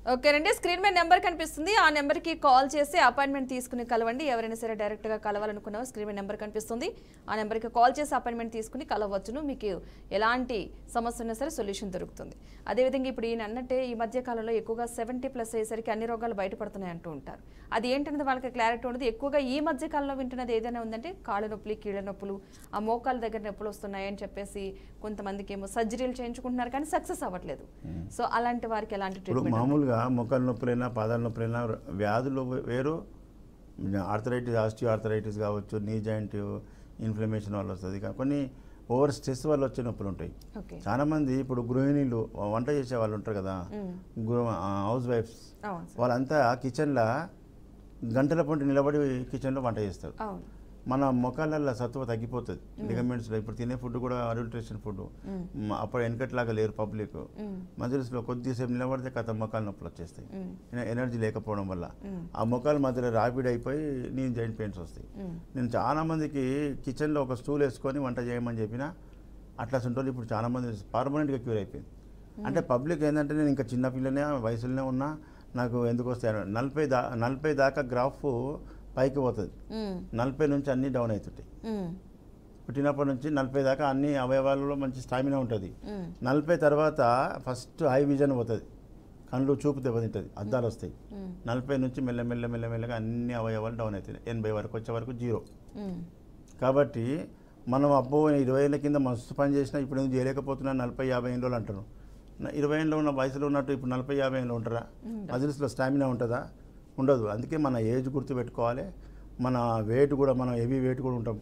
A: ఓకేనండి స్క్రీన్ మీద నెంబర్ కనిపిస్తుంది. ఆ నెంబర్కి కాల్ చేసి అపాయింట్మెంట్ తీసుకుని కలవండి. ఎవరైనా సరే డైరెక్ట్గా కలవాలనుకున్నా స్క్రీన్ మీద నెంబర్ కనిపిస్తుంది. ఆ నెంబర్కి కాల్ చేసి అపాయింట్మెంట్ తీసుకుని కలవచ్చును. మీకు ఎలాంటి సమస్య ఉన్నా సరే సొల్యూషన్ దొరుకుతుంది. అదేవిధంగా ఇప్పుడు ఈయన అన్నట్టే ఈ మధ్య కాలంలో ఎక్కువగా సెవెంటీ ప్లస్ అయ్యేసరికి అన్ని రోగాలు బయటపడుతున్నాయి అంటూ ఉంటారు. అది ఏంటనేది వాళ్ళకి క్లారిటీ ఉండదు. ఎక్కువగా ఈ మధ్య కాలంలో వింటున్నది ఏదైనా ఉందంటే కాళ్ళ నొప్పులు కీళ్ళ నొప్పులు ఆ మోకాల దగ్గర నొప్పులు వస్తున్నాయి అని చెప్పేసి కొంతమందికి ఏమో సర్జరీలు చేయించుకుంటున్నారు కానీ సక్సెస్ అవ్వట్లేదు. సో అలాంటి వారికి ఎలాంటి ట్రీట్మెంట్
B: మామూలుగా మొక్కల నొప్పులైనా పాదాల నొప్పులైనా వ్యాధులు వేరు. ఆర్థరైటిస్ ఆస్టియో ఆర్థరైటిస్ కావచ్చు నీ జాయింట్ ఇన్ఫ్లమేషన్ వల్ల వస్తుంది. కొన్ని ఓవర్ స్ట్రెస్ వల్ల వచ్చే నొప్పులు ఉంటాయి.
A: ఓకే.
B: చాలా మంది ఇప్పుడు గృహిణీలు వంట చేసే వాళ్ళు ఉంటారు కదా హౌస్ వైఫ్స్ వాళ్ళంతా కిచెన్లో గంటల పొంటి నిలబడి కిచెన్లో వంట చేస్తారు. మన మొక్కలలో సత్తువ తగ్గిపోతుంది. లిగమెంట్స్లో ఇప్పుడు తినే ఫుడ్ కూడా అడల్ట్రేషన్ ఫుడ్ అప్పుడు వెనకట్లాగా లేరు పబ్లిక్. మజిల్స్లో కొద్దిసేపు నిలబడితే కథ మొక్కలు నొప్పులు వచ్చేస్తాయి. ఎనర్జీ లేకపోవడం వల్ల. ఆ మొక్కల మధ్యలో రాపిడ్ అయిపోయి నీ జాయింట్ పెయిన్స్ వస్తాయి. నేను చాలా మందికి కిచెన్లో ఒక స్టూల్ వేసుకొని వంట చేయమని చెప్పిన అట్లా సుంటోళ్ళు ఇప్పుడు చాలా మంది పర్మనెంట్గా క్యూర్ అయిపోయింది. అంటే పబ్లిక్ ఏంటంటే నేను ఇంకా చిన్న పిల్లనే వయసులోనే ఉన్నా నాకు ఎందుకు వస్తాయి. నలభై దా నలభై దాకా గ్రాఫ్ పైకి పోతుంది. నలభై నుంచి అన్నీ డౌన్ అవుతుంటాయి. పుట్టినప్పటి నుంచి నలభై దాకా అన్ని అవయవాలలో మంచి స్టామినా ఉంటుంది. నలభై తర్వాత ఫస్ట్ హై విజన్ పోతుంది. కళ్ళు చూపు దెబ్బతింటుంది. అద్దాలు వస్తాయి. నలభై నుంచి మెల్ల మెల్ల మెల్ల మెల్లగా అన్ని అవయవాలు డౌన్ అవుతాయి ఎనభై వరకు వచ్చే వరకు జీరో. కాబట్టి మనం అబ్బో ఇరవై ఏళ్ళ కింద మస్తు పని చేసినా ఇప్పుడు ఎందుకు చేయలేకపోతున్నా నలభై యాభై ఏళ్ళు అంటారు ఇరవై ఏళ్ళు ఉన్న వయసులో ఉన్నట్టు ఇప్పుడు నలభై యాభై ఏళ్ళు ఉంటారా? మజిల్స్లో స్టామినా ఉంటుందా? ఉండదు. అందుకే మన ఏజ్ గుర్తుపెట్టుకోవాలి. మన వెయిట్ కూడా మనం హెవీ వెయిట్ కూడా ఉంటాం.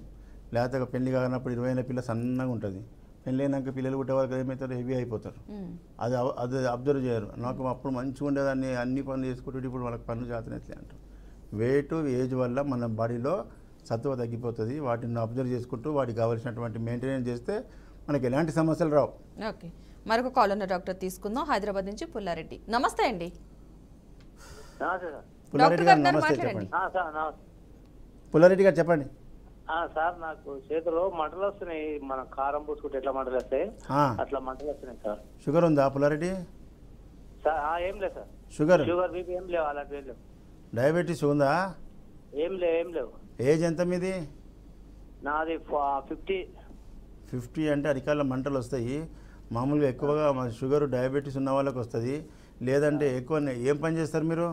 B: లేకపోతే పెళ్ళి కానప్పుడు ఇరవై ఏళ్ళ పిల్ల సన్నగా ఉంటుంది. పెళ్ళి అయినాక పిల్లలు పుట్టే వరకు ఏమవుతారు హెవీ అయిపోతారు. అది అది అబ్జర్వ్ చేయరు. నాకు అప్పుడు మంచిగా ఉండేదాన్ని అన్ని పనులు చేసుకుంటుంటే ఇప్పుడు వాళ్ళకి పనులు చేతనట్లే అంటారు. వెయిట్ ఏజ్ వల్ల మన బాడీలో సత్తువ తగ్గిపోతుంది. వాటిని అబ్జర్వ్ చేసుకుంటూ వాటికి కావాల్సినటువంటి మెయింటెనెన్స్ చేస్తే మనకి ఎలాంటి సమస్యలు రావు.
A: ఓకే. మరొక కాల్ ఉన్న డాక్టర్ తీసుకుందాం. హైదరాబాద్ నుంచి పుల్లారెడ్డి. నమస్తే అండి.
B: పుల్లారెడ్డి గారు నమస్తే. చెప్పండి.
C: ఆ, సార్ నమస్తే.
B: పుల్లారెడ్డి గారు చెప్పండి.
F: ఆ, సార్ నాకు చేతిలో మంటలు వస్తున్నాయి. మన కారం పూసుకుంటే ఎట్లా మంటలు వస్తాయి? అట్లా మంటలు వస్తున్నాయి సార్.
B: షుగర్ ఉందా పులారెడ్డి
F: సార్ ఆ, ఏం లేదు సార్.
B: షుగర్?
F: షుగర్ బీపీ ఏం లేవు అలాంటివి ఏం లేవు.
B: డయాబెటీస్ ఉందా?
F: ఏం లేవు ఏం లేవు.
B: ఏజ్ ఎంత మీది?
F: నాది ఫిఫ్టీ.
B: ఫిఫ్టీ అంటే అరికాళ్ళ మంటలు వస్తాయి. మామూలుగా ఎక్కువగా మన షుగర్ డయాబెటీస్ ఉన్న వాళ్ళకి వస్తుంది. లేదంటే ఎక్కువ ఏం పని చేస్తారు మీరు?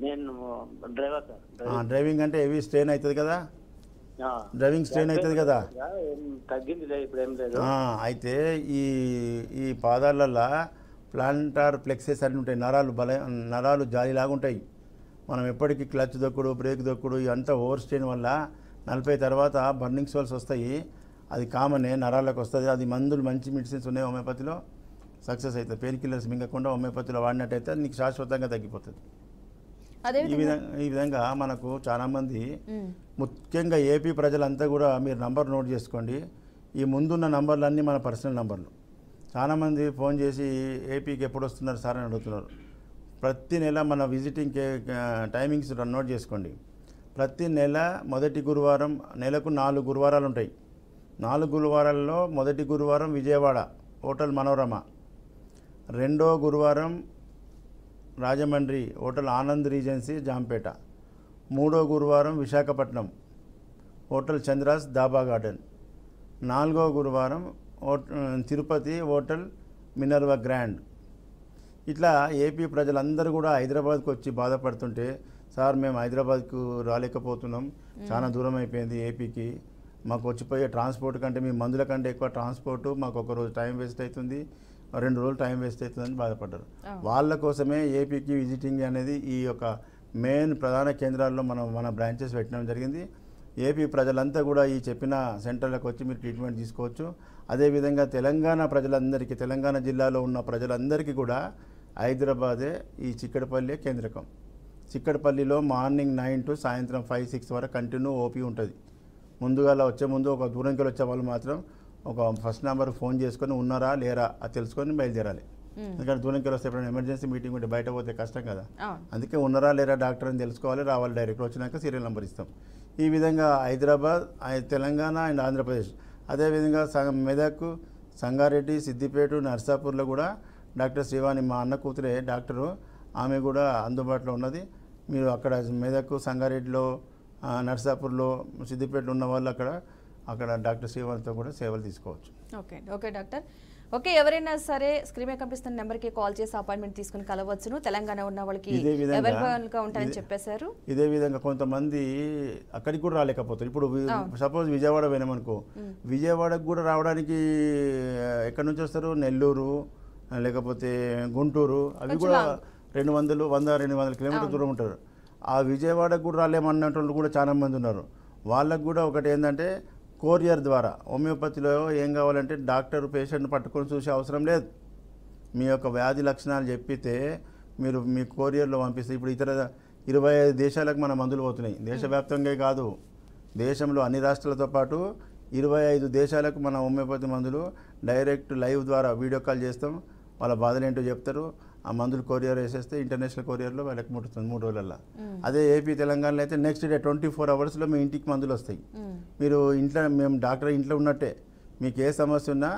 F: నేను డ్రైవర్ సార్.
B: ఆ,
F: డ్రైవింగ్.
B: అంటే హెవీ స్ట్రెయిన్ అవుతుంది కదా. డ్రైవింగ్ స్ట్రెయిన్ అవుతుంది కదా?
F: తగ్గింది లేదు ఇప్పుడు ఏం లేదు.
B: ఆ, అయితే ఈ ఈ పాదాలల్లో ప్లాంటార్ ప్లెక్సెస్ అని ఉంటాయి. నరాలు బల నరాలు జాలిలాగా ఉంటాయి. మనం ఎప్పటికీ క్లచ్ దొక్కుడు బ్రేక్ దొక్కుడు ఇదంతా ఓవర్ స్ట్రెయిన్ వల్ల నలభై తర్వాత బర్నింగ్ సోల్స్ వస్తాయి. అది కామనే నరాలకు వస్తుంది. అది మందులు మంచి మెడిసిన్స్ ఉన్నాయి హోమియోపతిలో. సక్సెస్ అవుతుంది. పెయిన్ కిల్లర్స్ మింగకుండా హోమియోపతిలో వాడినట్టయితే నీకు శాశ్వతంగా తగ్గిపోతుంది. ఈ విధంగా ఈ విధంగా మనకు చాలామంది ముఖ్యంగా ఏపీ ప్రజలంతా కూడా మీరు నంబర్ నోట్ చేసుకోండి. ఈ ముందున్న నంబర్లన్నీ మన పర్సనల్ నంబర్లు. చాలామంది ఫోన్ చేసి ఏపీకి ఎప్పుడు వస్తున్నారు సార్ అని అడుగుతున్నారు. ప్రతి నెల మన విజిటింగ్ టైమింగ్స్ నోట్ చేసుకోండి. ప్రతి నెల మొదటి గురువారం నెలకు నాలుగు గురువారాలు ఉంటాయి. నాలుగు గురువారాల్లో మొదటి గురువారం విజయవాడ హోటల్ మనోరమ. రెండో గురువారం రాజమండ్రి హోటల్ ఆనంద్ రీజెన్సీ జాంపేట. మూడో గురువారం విశాఖపట్నం హోటల్ చంద్రాస్ దాబా గార్డెన్. నాలుగో గురువారం తిరుపతి హోటల్ మినర్వా గ్రాండ్. ఇట్లా ఏపీ ప్రజలందరూ కూడా హైదరాబాద్కు వచ్చి బాధపడుతుంటే సార్ మేము హైదరాబాద్కు రాలేకపోతున్నాం. చాలా దూరం అయిపోయింది ఏపీకి. మాకు వచ్చిపోయే ట్రాన్స్పోర్ట్ కంటే మీ మందుల కంటే ఎక్కువ ట్రాన్స్పోర్ట్ మాకు ఒక రోజు టైం వేస్ట్ అవుతుంది. రెండు రోజులు టైం వేస్ట్ అవుతుందని బాధపడ్డారు. వాళ్ళ కోసమే ఏపీకి విజిటింగ్ అనేది ఈ యొక్క మెయిన్ ప్రధాన కేంద్రాల్లో మనం మన బ్రాంచెస్ పెట్టడం జరిగింది. ఏపీ ప్రజలంతా కూడా ఈ చెప్పిన సెంటర్లకు వచ్చి మీరు ట్రీట్మెంట్ తీసుకోవచ్చు. అదేవిధంగా తెలంగాణ ప్రజలందరికీ తెలంగాణ జిల్లాలో ఉన్న ప్రజలందరికీ కూడా హైదరాబాదే ఈ చిక్కడపల్లి కేంద్రకం. చిక్కడపల్లిలో మార్నింగ్ నైన్ టు సాయంత్రం ఫైవ్ సిక్స్ వరకు కంటిన్యూ ఓపీ ఉంటుంది. ముందుగా అలా వచ్చే ముందు ఒక దూరంకి వచ్చే వాళ్ళు మాత్రం ఒక ఫస్ట్ నెంబర్ ఫోన్ చేసుకొని ఉన్నారా లేరా అది తెలుసుకొని బయలుదేరాలి. ఎందుకంటే దూరంకి వస్తే ఎప్పుడైనా ఎమర్జెన్సీ మీటింగ్ ఉంటే బయట పోతే కష్టం కదా. అందుకే ఉన్నారా లేరా డాక్టర్ అని తెలుసుకోవాలి రావాలి డైరెక్ట్ వచ్చినాక సీరియల్ నెంబర్ ఇస్తాం. ఈ విధంగా హైదరాబాద్ తెలంగాణ అండ్ ఆంధ్రప్రదేశ్. అదేవిధంగా సంగ మెదక్ సంగారెడ్డి సిద్దిపేట నర్సాపూర్లో కూడా డాక్టర్ శ్రీవాణి మా అన్న కూతురే డాక్టరు. ఆమె కూడా అందుబాటులో ఉన్నది. మీరు అక్కడ మెదక్ సంగారెడ్డిలో నర్సాపూర్లో సిద్దిపేటలో ఉన్న వాళ్ళు అక్కడ అక్కడ డాక్టర్ శ్రీవాణితో కూడా సేవలు తీసుకోవచ్చు.
A: Okay okay doctor. ఓకే ఎవరైనా సరే స్క్రీన్ మీద కనిపిస్తున్న నెంబర్కి కాల్ చేసి అపాయింట్మెంట్ తీసుకుని కలవచ్చును. తెలంగాణ ఉన్న వాళ్ళకి
B: ఇదే విధంగా-
A: అవైలబుల్గా ఉంటారని
B: ఇదే-
A: చెప్పేశారు.
B: ఇదే విధంగా కొంతమంది అక్కడికి కూడా రాలేకపోతారు. ఇప్పుడు సపోజ్ విజయవాడ పోయినామనుకో విజయవాడకు కూడా రావడానికి ఎక్కడి నుంచి వస్తారు? నెల్లూరు లేకపోతే గుంటూరు అవి కూడా. రెండు వందలు వంద రెండు వందల కిలోమీటర్ దూరం ఉంటారు. ఆ విజయవాడకు కూడా రాలేమన్నటువంటి కూడా చాలా మంది ఉన్నారు. వాళ్ళకు కూడా ఒకటి ఏంటంటే కోరియర్ ద్వారా. హోమియోపతిలో ఏం కావాలంటే డాక్టర్ పేషెంట్ని పట్టుకొని చూసే అవసరం లేదు. మీ యొక్క వ్యాధి లక్షణాలు చెప్పితే మీరు మీ కోరియర్లో పంపిస్తే ఇప్పుడు ఇతర ఇరవై ఐదు దేశాలకు మన మందులు పోతున్నాయి. దేశవ్యాప్తంగా కాదు. దేశంలో అన్ని రాష్ట్రాలతో పాటు ఇరవై ఐదు దేశాలకు మన హోమియోపతి మందులు డైరెక్ట్ లైవ్ ద్వారా వీడియో కాల్ చేస్తాం. వాళ్ళ బాధలు ఏంటో చెప్తారు. ఆ మందులు కొరియర్ వేసేస్తే ఇంటర్నేషనల్ కొరియర్లో వాళ్ళకి ముట్టుతుంది మూడు రోజులల్లో. అదే ఏపీ తెలంగాణలో అయితే నెక్స్ట్ డే ట్వంటీ ఫోర్ అవర్స్లో మీ ఇంటికి మందులు వస్తాయి. మీరు ఇంట్లో మేము డాక్టర్ ఇంట్లో ఉన్నట్టే. మీకు ఏ సమస్య ఉన్నా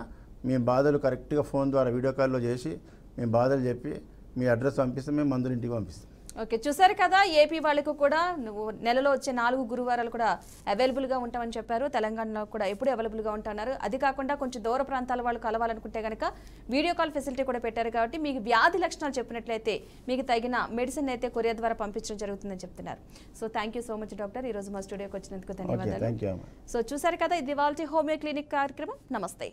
B: మీ బాధలు కరెక్ట్గా ఫోన్ ద్వారా వీడియో కాల్లో చేసి మీ బాధలు చెప్పి మీ అడ్రస్ పంపిస్తే మేము మందులు ఇంటికి పంపిస్తాం.
A: ఓకే చూసారు కదా ఏపీ వాళ్ళకు కూడా నువ్వు నెలలో వచ్చే నాలుగు గురువారాలు కూడా అవైలబుల్గా ఉంటామని చెప్పారు. తెలంగాణలో కూడా ఎప్పుడు అవైలబుల్గా ఉంటున్నారు. అది కాకుండా కొంచెం దూర ప్రాంతాల వాళ్ళు కలవాలనుకుంటే కనుక వీడియో కాల్ ఫెసిలిటీ కూడా పెట్టారు కాబట్టి మీకు వ్యాధి లక్షణాలు చెప్పినట్లయితే మీకు తగిన మెడిసిన్ అయితే కొరియర్ ద్వారా పంపించడం జరుగుతుందని చెప్తున్నారు. So thank you so much doctor ఈ రోజు మా స్టూడియోకి వచ్చినందుకు ధన్యవాదాలు. సో చూసారు కదా ఇది వాళ్ళ హోమియో క్లినిక్ కార్యక్రమం. నమస్తే.